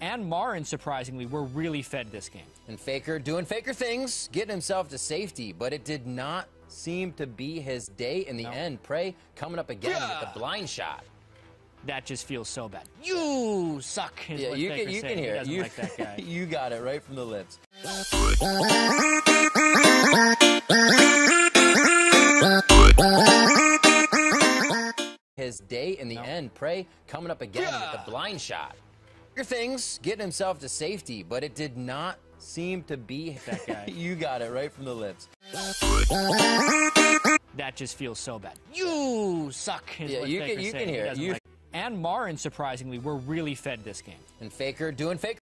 and Marin, surprisingly, were really fed this game. And Faker doing Faker things, getting himself to safety, but it did not seem to be his day in the No. end. PraY coming up again with the blind shot. That just feels so bad. You suck. Yeah, you Faker can you said. can He hear it. You, like you got it right from the lips. His day in the No. end. PraY coming up again with the blind shot. Your things, getting himself to safety, but it did not seem to be That guy. you got it right from the lips. That just feels so bad. You suck. Yeah, you can- you can He hear it. You- like- and Marin, surprisingly, were really fed this game. And Faker doing Faker.